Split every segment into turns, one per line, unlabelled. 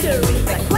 history.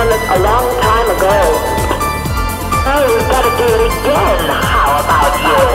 done this a long time ago. Oh, we've got to do it again. How about you?